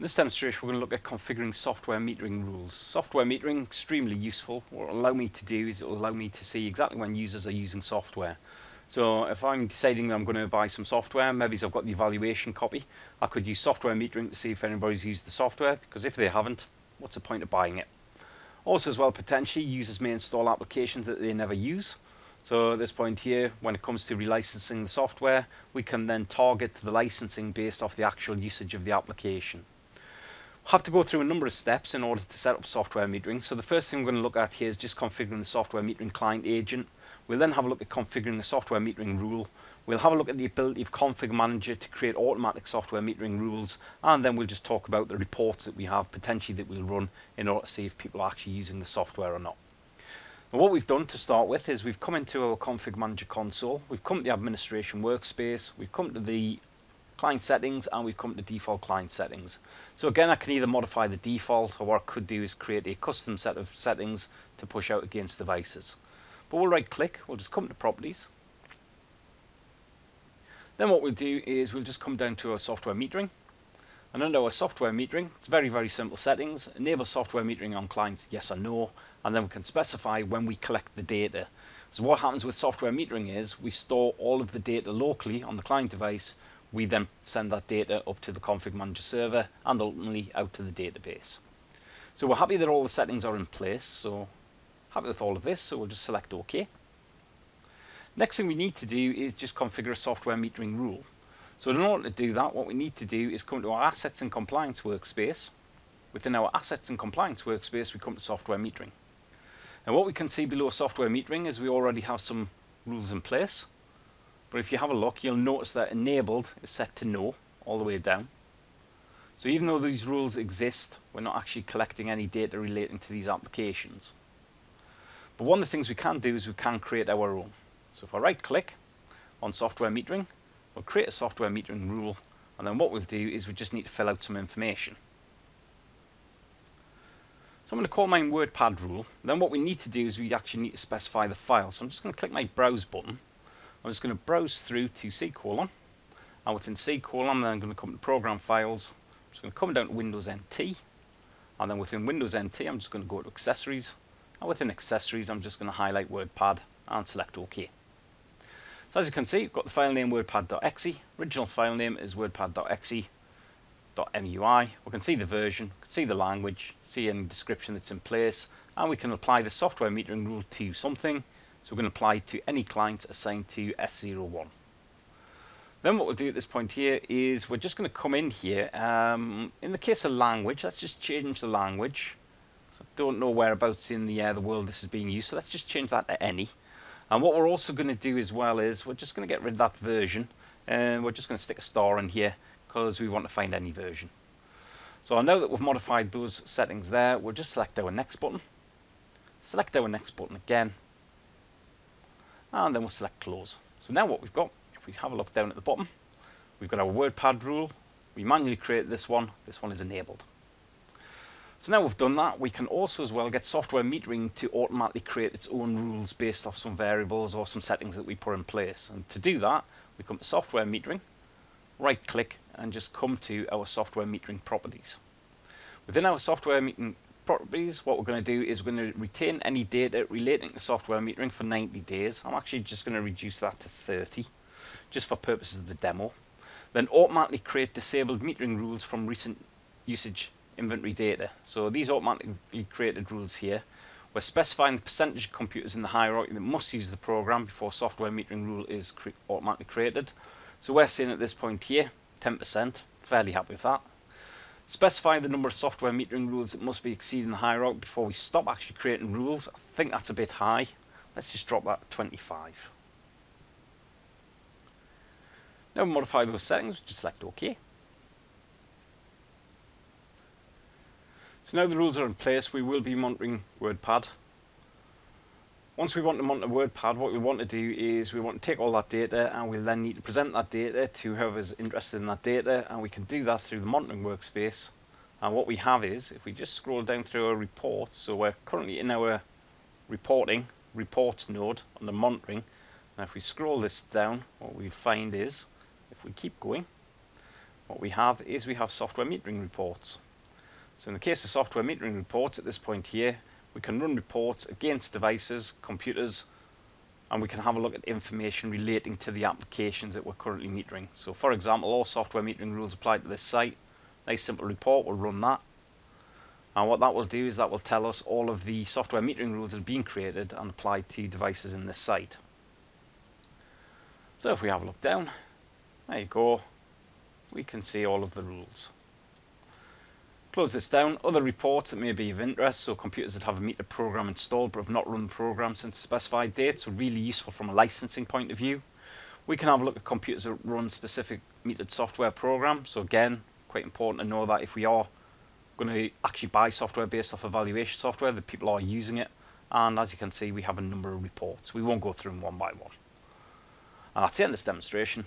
In this demonstration we're going to look at configuring software metering rules. Software metering, extremely useful. What it will allow me to do is it will allow me to see exactly when users are using software. So if I'm deciding that I'm going to buy some software, maybe I've got the evaluation copy, I could use software metering to see if anybody's used the software, because if they haven't, what's the point of buying it? Also as well, potentially, users may install applications that they never use. So at this point here, when it comes to relicensing the software, we can then target the licensing based off the actual usage of the application have to go through a number of steps in order to set up software metering. So the first thing we're going to look at here is just configuring the software metering client agent. We'll then have a look at configuring the software metering rule. We'll have a look at the ability of Config Manager to create automatic software metering rules. And then we'll just talk about the reports that we have potentially that we'll run in order to see if people are actually using the software or not. Now what we've done to start with is we've come into our Config Manager console, we've come to the administration workspace, we've come to the client settings and we come to default client settings. So again I can either modify the default or what I could do is create a custom set of settings to push out against devices. But we'll right click, we'll just come to properties. Then what we'll do is we'll just come down to our software metering. And under our software metering, it's very, very simple settings. Enable software metering on clients, yes or no. And then we can specify when we collect the data. So what happens with software metering is we store all of the data locally on the client device we then send that data up to the config manager server and ultimately out to the database. So we're happy that all the settings are in place, so happy with all of this, so we'll just select OK. Next thing we need to do is just configure a software metering rule. So in order to do that, what we need to do is come to our Assets and Compliance workspace. Within our Assets and Compliance workspace, we come to Software Metering. And what we can see below Software Metering is we already have some rules in place. But if you have a look, you'll notice that enabled is set to no all the way down. So even though these rules exist, we're not actually collecting any data relating to these applications. But one of the things we can do is we can create our own. So if I right click on software metering, we'll create a software metering rule and then what we'll do is we just need to fill out some information. So I'm going to call mine WordPad rule. Then what we need to do is we actually need to specify the file. So I'm just going to click my browse button I'm just going to browse through to C colon and within C then I'm going to come to program files. I'm just going to come down to Windows NT and then within Windows NT I'm just going to go to accessories. And within accessories I'm just going to highlight WordPad and select OK. So as you can see we've got the file name wordpad.exe, original file name is wordpad.exe .mui. We can see the version, see the language, see any description that's in place, and we can apply the software metering rule to something. So we're going to apply to any client assigned to S01. Then what we'll do at this point here is we're just going to come in here. Um, in the case of language, let's just change the language. So I don't know whereabouts in the, uh, the world this is being used, so let's just change that to any. And what we're also going to do as well is we're just going to get rid of that version and we're just going to stick a star in here because we want to find any version. So I know that we've modified those settings there. We'll just select our next button. Select our next button again and then we'll select close. So now what we've got, if we have a look down at the bottom, we've got our WordPad rule. We manually create this one. This one is enabled. So now we've done that, we can also as well get software metering to automatically create its own rules based off some variables or some settings that we put in place. And to do that, we come to software metering, right click and just come to our software metering properties. Within our software metering properties, what we're going to do is we're going to retain any data relating to software metering for 90 days. I'm actually just going to reduce that to 30, just for purposes of the demo. Then automatically create disabled metering rules from recent usage inventory data. So these automatically created rules here. We're specifying the percentage of computers in the hierarchy that must use the program before software metering rule is cre automatically created. So we're seeing at this point here, 10%, fairly happy with that. Specify the number of software metering rules that must be exceeding the hierarchy before we stop actually creating rules. I think that's a bit high. Let's just drop that to 25. Now modify those settings, just select OK. So now the rules are in place, we will be monitoring WordPad. Once we want to monitor WordPad, what we want to do is we want to take all that data and we'll then need to present that data to whoever's interested in that data and we can do that through the monitoring workspace. And what we have is, if we just scroll down through our reports, so we're currently in our reporting, reports node under monitoring. Now if we scroll this down, what we find is, if we keep going, what we have is we have software metering reports. So in the case of software metering reports at this point here, we can run reports against devices, computers, and we can have a look at information relating to the applications that we're currently metering. So for example, all software metering rules apply to this site. Nice simple report, we'll run that. And what that will do is that will tell us all of the software metering rules that have been created and applied to devices in this site. So if we have a look down, there you go, we can see all of the rules. Close this down. Other reports that may be of interest, so computers that have a meter program installed but have not run the program since a specified date, so really useful from a licensing point of view. We can have a look at computers that run specific metered software programs, so again, quite important to know that if we are going to actually buy software based off evaluation software, that people are using it. And as you can see, we have a number of reports. We won't go through them one by one. And that's the end of this demonstration.